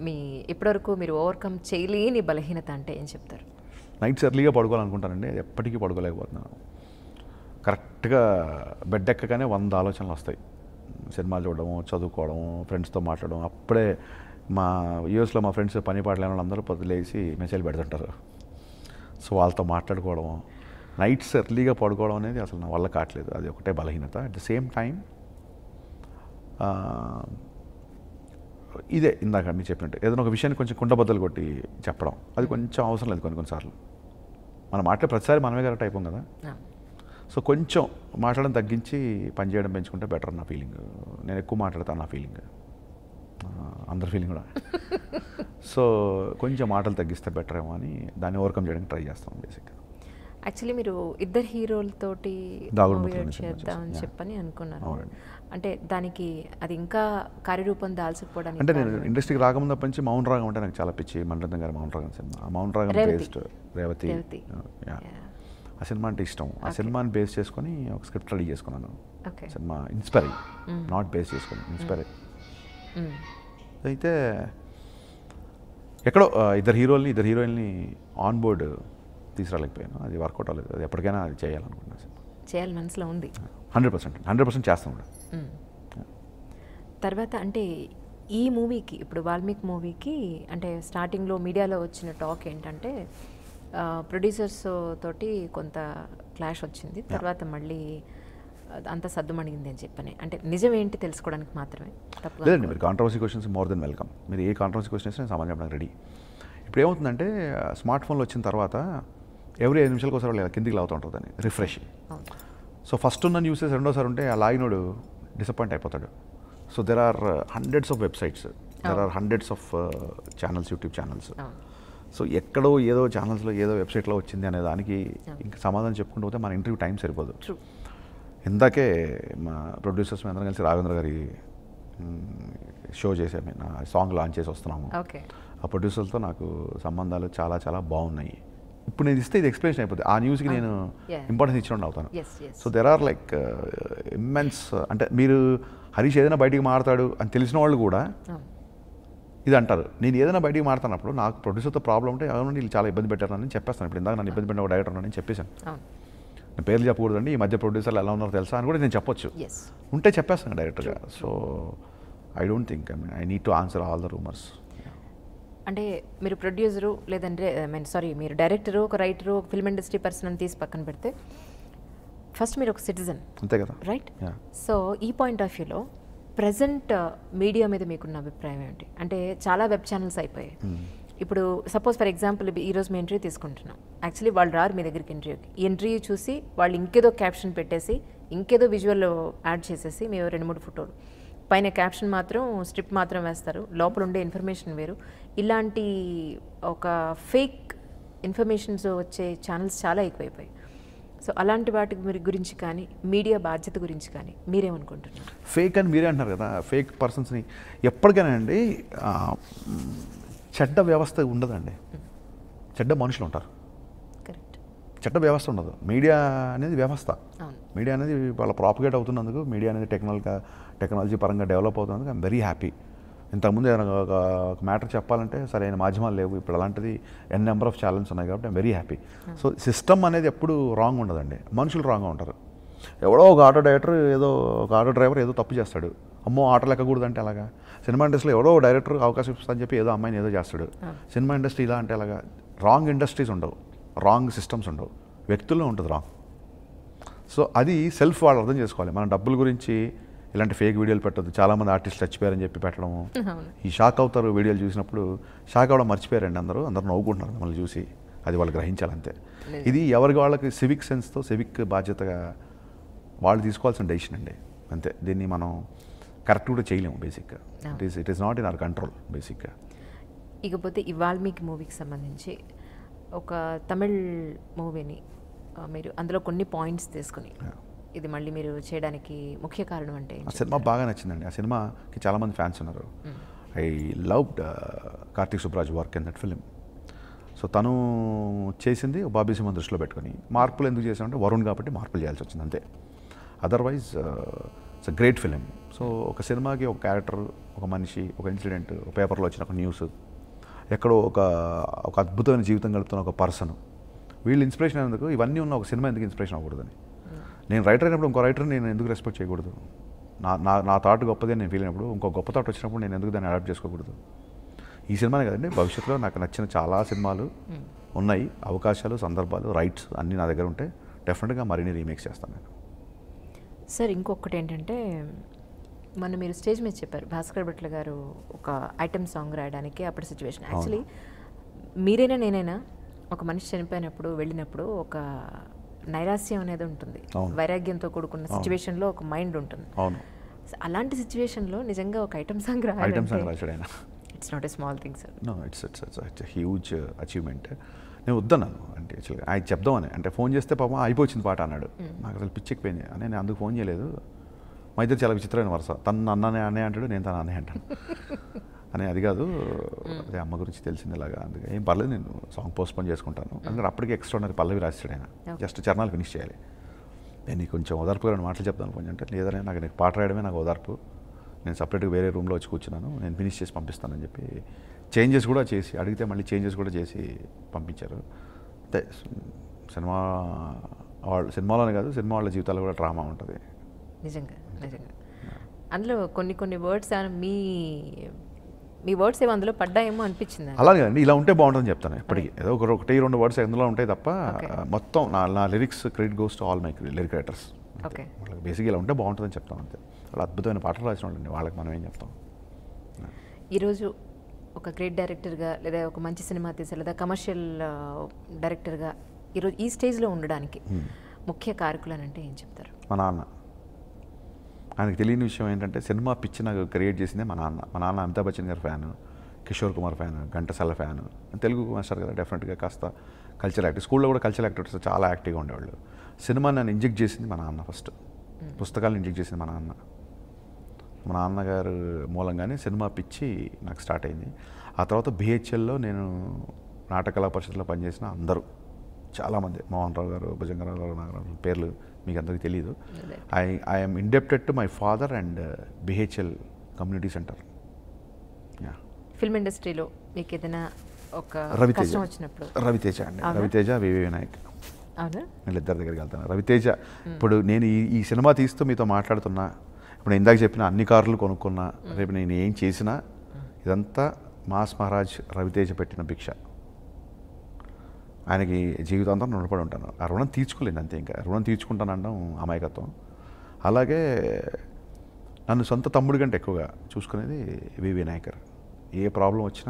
మీ ఇప్పటివరకు మీరు ఓవర్కమ్ చేయలేని బలహీనత అంటే ఏం చెప్తారు? నైట్స్ ఎర్లీగా పడుకోవాలనుకుంటానండి. ఎప్పటికీ పడుకోలేకపోతున్నాను. కరెక్ట్గా బెడ్ ఎక్కగానే వంద ఆలోచనలు వస్తాయి. సినిమాలు చూడడం చదువుకోవడము ఫ్రెండ్స్తో మాట్లాడడం. అప్పుడే మా యూఎస్లో మా ఫ్రెండ్స్ పని పాటలేని వాళ్ళందరూ పొద్దులేసి మెసేజ్ పెడుతుంటారు. సో వాళ్ళతో మాట్లాడుకోవడం నైట్స్ ఎర్లీగా పడుకోవడం అనేది అసలు నా వల్ల కావట్లేదు. అది ఒకటే బలహీనత. అట్ ద సేమ్ టైం ఇదే ఇందాక మీరు చెప్పినట్టు. ఏదైనా ఒక విషయాన్ని కొంచెం కుండబద్దలు కొట్టి చెప్పడం. అది కొంచెం అవసరం లేదు కొన్ని కొన్నిసార్లు. మనం మాట్లాడే ప్రతిసారి మనమే కరెక్ట్ అయిపోం కదా? సో కొంచెం మాట్లాడడం తగ్గించి పనిచేయడం పెంచుకుంటే బెటర్ నా ఫీలింగ్. నేను ఎక్కువ మాట్లాడతాను నా ఫీలింగ్. అందరి ఫీలింగ్ కూడా. సో కొంచెం మాటలు తగ్గిస్తే బెటర్ ఏమో అని దాన్ని ఓవర్కమ్ చేయడానికి ట్రై చేస్తాం బేసిక్గా. యాక్చువల్లీ మీరు ఇద్దరు హీరోలతోటి చేద్దామని. చెప్పని అనుకున్నాను. అంటే దానికి అది ఇంకా కార్యరూపం దాల్చకపోవడానికి అంటే నేను ఇండస్ట్రీకి రాకముందు నుంచి మౌన్ రాగం అంటే నాకు చాలా పిచ్చి. మణిరత్నం గారి మౌన్ రాగం సినిమా. మౌన్ రాగం. బేస్డ్ రేవతి. ఆ సినిమా అంటే ఇష్టం. ఆ. సినిమాని బేస్ చేసుకొని ఒక స్క్రిప్ట్ రెడీ చేసుకున్నాను. ఓకే సినిమా ఇన్స్పైర్ అయ్యి. Mm. నాట్ బేస్ చేసుకొని ఇన్స్పైర్ అయ్యి. మ్మ్. అయితే ఎక్కడో ఇద్దరు హీరోల్ని ఇద్దరు హీరోయిన్ని ఆన్ బోర్డ్ తీసుకురాలేకపోయాను. అది వర్కౌట్ అవ్వలేదు. అది ఎప్పటికైనా అది చేయాలనుకుంటున్నాను చేయాలి మనసులో ఉంది. Hundred percent. Hundred percent hmm. తర్వాత అంటే ఈ మూవీకి ఇప్పుడు వాల్మీకి మూవీకి అంటే స్టార్టింగ్లో మీడియాలో వచ్చిన టాక్ ఏంటంటే ప్రొడ్యూసర్స్ తోటి కొంత క్లాష్ వచ్చింది. తర్వాత మళ్ళీ అంత సద్దుమణిగింది అని చెప్పని. అంటే నిజం ఏంటి తెలుసుకోవడానికి మాత్రమే లేదండి మీరు controversy questions more than welcome మీరు ఏ కాంట్రవర్సీ క్వశ్చన్స్ నేను సమాధానం చెప్పడానికి రెడీ. ఇప్పుడు ఏమవుతుందంటే స్మార్ట్ ఫోన్లు వచ్చిన తర్వాత ఎవ్రీ ఐదు నిమిషాలకు ఒకసారి వాళ్ళు కిందికి లాగుతూ రిఫ్రెష్ అవును. సో ఫస్ట్ ఉన్న న్యూసెస్ రెండోసారి ఉంటే ఆ లాగినోడు డిసప్పాయింట్ అయిపోతాడు. So there are hundreds of websites there are hundreds of channels YouTube channels. So ఎక్కడో ఏదో ఛానల్స్లో ఏదో వెబ్సైట్లో వచ్చింది అనే దానికి. ఇంకా సమాధానం చెప్పుకుంటూ పోతే మన ఇంటర్వ్యూ టైం సరిపోదు. ఇందాకే మా ప్రొడ్యూసర్స్ అందరం కలిసి రాఘవేంద్ర గారి షో చేసాము సాంగ్ లాంచ్ చేసి వస్తున్నాము. ఆ ప్రొడ్యూసర్లతో నాకు సంబంధాలు చాలా చాలా బాగున్నాయి. ఇప్పుడు నేను ఇస్తే ఇది ఎక్స్ప్లెనేషన్ అయిపోతుంది ఆ న్యూస్కి నేను Yeah. ఇంపార్టెన్స్ ఇచ్చిన అవుతాను. So there are like immense అంటే మీరు హరీష్ ఏదైనా బయటికి మాడతాడు అని తెలిసిన వాళ్ళు కూడా ఇది అంటారు. నేను ఏదైనా బయటికి మాడుతున్నప్పుడు నాకు ప్రొడ్యూసర్తో ప్రాబ్లం ఉంటే అవునండి వీళ్ళు చాలా ఇబ్బంది పెట్టారని చెప్పేస్తాను. ఇప్పుడు ఇందాక నన్ను ఇబ్బంది పెట్టిన ఒక డైరెక్టర్ ఉన్నానని చెప్పేశాను. అవును నేను పేర్లు చెప్పకూడదండి. ఈ మధ్య ప్రొడ్యూసర్లు ఎలా ఉన్నారో తెలుసా అని కూడా నేను చెప్పొచ్చు. ఉంటే చెప్పేస్తాను డైరెక్ట్గా so I don't think I mean I need to answer all the rumours అంటే మీరు ప్రొడ్యూసరు లేదంటే ఐ మీన్ సారీ మీరు డైరెక్టరు ఒక రైటరు ఒక ఫిల్మ్ ఇండస్ట్రీ పర్సన్ అని తీసి పక్కన పెడితే ఫస్ట్ మీరు ఒక సిటిజన్ అంతే కదా? రైట్. సో ఈ పాయింట్ ఆఫ్ వ్యూలో ప్రజెంట్ మీడియా మీద మీకున్న అభిప్రాయం ఏంటి? అంటే చాలా వెబ్ ఛానల్స్ అయిపోయాయి. ఇప్పుడు సపోజ్ ఫర్ ఎగ్జాంపుల్ ఈరోజు మీ ఇంటర్వ్యూ తీసుకుంటున్నాం. యాక్చువల్లీ వాళ్ళు రారు మీ దగ్గరికి ఇంటర్వ్యూకి ఈ ఇంటర్వ్యూ చూసి వాళ్ళు ఇంకేదో క్యాప్షన్ పెట్టేసి ఇంకేదో విజువల్ యాడ్ చేసేసి మేము రెండు మూడు ఫోటోలు పైన క్యాప్షన్ మాత్రం స్ట్రిప్ మాత్రం వేస్తారు. లోపల ఉండే ఇన్ఫర్మేషన్ వేరు. ఇలాంటి ఒక ఫేక్ ఇన్ఫర్మేషన్స్ వచ్చే ఛానల్స్ చాలా ఎక్కువైపోయాయి. సో అలాంటి వాటి గురి- గురించి కానీ మీడియా బాధ్యత గురించి కానీ మీరేమనుకుంటున్నారు? ఫేక్ అని మీరే అంటున్నారు కదా. ఫేక్ పర్సన్స్ని ఎప్పటికైనా అండి చెడ్డ వ్యవస్థ ఉండదండి. చెడ్డ మనుషులు ఉంటారు. కరెక్ట్ చెడ్డ వ్యవస్థ ఉండదు. మీడియా అనేది వ్యవస్థ. మీడియా అనేది వాళ్ళ ప్రాపగేట్ అవుతున్నందుకు మీడియా అనేది టెక్నాలజీ టెక్నాలజీ పరంగా డెవలప్ అవుతున్నందుకు ఐఎమ్ వెరీ హ్యాపీ ఇంతకుముందు ఏదైనా ఒక మ్యాటర్ చెప్పాలంటే సరైన మాధ్యమాలు లేవు. ఇప్పుడు అలాంటిది ఎన్ నెంబర్ ఆఫ్ ఛాలెంజ్ ఉన్నాయి కాబట్టి I'm very happy so system అనేది ఎప్పుడు రాంగ్ ఉండదండి. మనుషులు రాంగ్గా ఉంటారు. ఎవడో ఒక ఆటో డైరెక్టర్ ఏదో ఒక ఆటో డ్రైవర్ ఏదో తప్పు చేస్తాడు. అమ్మో ఆటోలు ఎక్కకూడదు అంటే అలాగా సినిమా ఇండస్ట్రీలో ఎవడో డైరెక్టర్ అవకాశం అని చెప్పి ఏదో అమ్మాయిని ఏదో చేస్తాడు. సినిమా ఇండస్ట్రీ ఇలా అంటే అలాగా రాంగ్ ఇండస్ట్రీస్ ఉండవు. రాంగ్ సిస్టమ్స్ ఉండవు. వ్యక్తుల్లో ఉంటుంది రాంగ్ సో అది సెల్ఫ్ వాళ్ళు అర్థం చేసుకోవాలి. మన డబ్బుల గురించి ఇలాంటి ఫేక్ వీడియోలు పెట్టద్దు. చాలామంది ఆర్టిస్టులు చచ్చిపోయారని చెప్పి పెట్టడము. అవును. ఈ షాక్ అవుతారు వీడియోలు చూసినప్పుడు. షాక్ అవ్వడం మర్చిపోయారండి అందరూ. అందరూ నవ్వుకుంటున్నారు మిమ్మల్ని చూసి. అది వాళ్ళు గ్రహించాలంతే. ఇది ఎవరికి వాళ్ళకి సివిక్ సెన్స్తో సివిక్ బాధ్యతగా వాళ్ళు తీసుకోవాల్సిన డెసిషన్ అండి. అంతే. దీన్ని మనం కరెక్ట్ కూడా చేయలేము బేసిక్గా it is it is not in our control బేసిక్గా ఇకపోతే ఈ వాల్మీకి మూవీకి సంబంధించి ఒక తమిళ్ మూవీని మీరు అందులో కొన్ని పాయింట్స్ తీసుకుని ఇది మళ్ళీ మీరు చేయడానికి ముఖ్య కారణం అంటే ఆ సినిమా బాగా నచ్చిందండి. ఆ సినిమాకి చాలామంది ఫ్యాన్స్ ఉన్నారు. I loved Karthik Subbaraj work in that film. So తను చేసింది బాబీ సింహం దృష్టిలో పెట్టుకొని మార్పులు ఎందుకు చేసామంటే వరుణ్ కాబట్టి మార్పులు చేయాల్సి వచ్చింది అంతే. Otherwise it's a great film so ఒక సినిమాకి ఒక క్యారెక్టర్ ఒక మనిషి ఒక ఇన్సిడెంట్ ఒక పేపర్లో వచ్చిన ఒక న్యూస్ ఎక్కడో ఒక ఒక అద్భుతమైన జీవితం గడుపుతున్న ఒక పర్సన్ వీళ్ళు ఇన్స్పిరేషన్ అయినందుకు ఇవన్నీ ఉన్న ఒక సినిమా ఎందుకు ఇన్స్పిరేషన్ అవ్వకూడదని. నేను రైటర్ అయినప్పుడు ఇంకో రైటర్ని నేను ఎందుకు రెస్పెక్ట్ చేయకూడదు? నా నా నా థాట్ గొప్పదే నేను ఫీల్ అయినప్పుడు ఇంకో గొప్ప థాట్ వచ్చినప్పుడు నేను ఎందుకు దాన్ని అడాప్ట్ చేసుకోకూడదు? ఈ సినిమానే కదండి భవిష్యత్తులో నాకు నచ్చిన చాలా సినిమాలు ఉన్నాయి అవకాశాలు సందర్భాలు రైట్స్ అన్నీ నా దగ్గర ఉంటే డెఫినెట్గా మరిన్ని రీమేక్స్ చేస్తాను నేను. సార్ ఇంకొకటి ఏంటంటే మొన్న మీరు స్టేజ్ మీద చెప్పారు భాస్కర్ భట్ల గారు ఒక ఐటమ్ సాంగ్ రాయడానికి అప్పుడు సిచ్యువేషన్ యాక్చువల్లీ మీరైనా నేనైనా ఒక మనిషి చనిపోయినప్పుడు వెళ్ళినప్పుడు ఒక నైరాస్యం అనేది ఉంటుంది. వైరాగ్యంతో కూడుకున్న సిచ్యువేషన్లో ఒక మైండ్ ఉంటుంది. అలాంటి సిచ్యువేషన్లో నిజంగా ఒక ఐటమ్ సాంగ్ ఐటమ్ సాంగ్ రాశాడు it's not a small thing sir no it's it's it's it's huge achievement నేను వద్దన్నాను. అంటే యాక్చువల్గా ఆయన చెప్దామని అంటే ఫోన్ చేస్తే పాపం అయిపోయింది పాట అన్నాడు. నాకు అసలు పిచ్చెక్కిపోయింది అని నేను అందుకు ఫోన్ చేయలేదు. మా ఇద్దరు చాలా విచిత్రమైన వరుస. తను అన్ననే అనే అంటాడు నేను తను అనే అంటాను. అని అది కాదు. అదే అమ్మ గురించి తెలిసింది ఇలాగా అందుకే ఏం పర్లేదు నేను సాంగ్ పోస్ట్ పోన్ చేసుకుంటాను అందుకని అప్పటికే ఎక్స్ట్రానరీ పల్లవి రాశాడు ఆయన. జస్ట్ చరణాలు ఫినిష్ చేయాలి. నేను కొంచెం ఓదార్పుగా రెండు మాటలు చెప్తాను కొంచెం. అంటే లేదనే నాకు నీకు పాట రాయడమే నాకు ఓదార్పు. నేను సపరేట్గా వేరే రూమ్లో వచ్చి కూర్చున్నాను. నేను ఫినిష్ చేసి పంపిస్తానని చెప్పి చేంజెస్ కూడా చేసి అడిగితే మళ్ళీ చేంజెస్ కూడా చేసి పంపించారు. అంతే సినిమా వాళ్ళ సినిమాలోనే కాదు సినిమా వాళ్ళ జీవితాల్లో కూడా డ్రామా ఉంటుంది. నిజంగా నిజంగా. అందులో కొన్ని కొన్ని వర్డ్స్ మీ మీ వర్డ్స్ ఏమో అందులో పడ్డాయేమో అనిపించింది అలాగే అండి ఇలా ఉంటే బాగుంటుందని చెప్తాను ఎప్పటికీ. ఏదో ఒక ఒకటి రెండు వర్డ్స్ ఎందులో ఉంటాయి తప్ప. మొత్తం నా నా lyrics credit goes to all my lyric writers. Okay. వాళ్ళకి బేసిక్గా ఇలా ఉంటే బాగుంటుందని చెప్తాం అంతే. వాళ్ళు అద్భుతమైన పాటలు రాసిన వాళ్ళండి వాళ్ళకి మనం ఏం చెప్తాం. ఈరోజు ఒక గ్రేట్ డైరెక్టర్గా లేదా ఒక మంచి సినిమా తీసే లేదా కమర్షియల్ డైరెక్టర్గా ఈరోజు ఈ స్టేజ్లో ఉండడానికి ముఖ్య కారకులు అని అంటే ఏం చెప్తారు? మా నాన్న. ఆయనకు తెలియని విషయం ఏంటంటే సినిమా పిచ్చి నాకు క్రియేట్ చేసిందే మా నాన్న. మా నాన్న అమితాబ్ బచ్చన్ గారి fan Kishore Kumar fan Ghantasala fan. Telugu master కదా డెఫినెట్గా కాస్త కల్చర్ యాక్టివ్ స్కూల్లో కూడా కల్చర్ యాక్టివిటీస్ చాలా యాక్టివ్గా ఉండేవాళ్ళు. సినిమా నన్ను ఇంజెక్ట్ చేసింది మా నాన్న ఫస్ట్. పుస్తకాలను ఇంజెక్ట్ చేసింది మా నాన్న. మా నాన్నగారు మూలంగానే సినిమా పిచ్చి నాకు స్టార్ట్ అయింది. ఆ తర్వాత బిహెచ్ఎల్లో నేను నాటకళా పరిషత్లో పనిచేసిన అందరూ. చాలామంది మోహన్ రావు గారు భుజంగరావు గారు నాగరావు పేర్లు మీకు అందరికీ తెలియదు. I I'm indebted to my father and BHEL community centre film ఇండస్ట్రీలో మీకు ఏదైనా ఒక రవితేజ. వచ్చినప్పుడు. రవితేజ అండి? రవితేజ వివి వినాయక్. వీళ్ళిద్దరి దగ్గరికి వెళ్తాను. రవితేజ ఇప్పుడు నేను ఈ ఈ సినిమా తీస్తూ మీతో మాట్లాడుతున్నా. ఇప్పుడు నేను ఇందాక చెప్పిన అన్ని కార్లు కొనుక్కున్నా. రేపు నేను ఏం చేసినా ఇదంతా మాస్ మహారాజ్ రవితేజ పెట్టిన భిక్ష. ఆయనకి జీవితాంతం రుణపడి ఉంటాను. ఆ రుణం తీర్చుకోలేను అంతే ఇంకా. రుణం అనడం అమాయకత్వం. అలాగే నన్ను సొంత తమ్ముడి కంటే ఎక్కువగా చూసుకునేది వి వినాయకర్. ఏ ప్రాబ్లం వచ్చినా